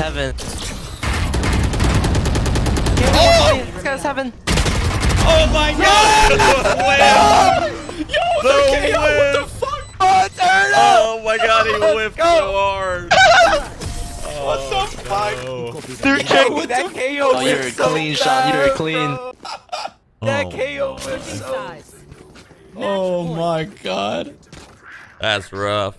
It's heaven. Oh! This guy's heaven. Oh my god! Yo, The the KO, what the fuck? Oh, turn! Oh my god, he whipped go. so hard. What the fuck? No. Dude, Yo, that what the- KO Oh, you're whipped so clean, Sean. You're a clean. That Oh, KO no. so Oh my god. That's rough.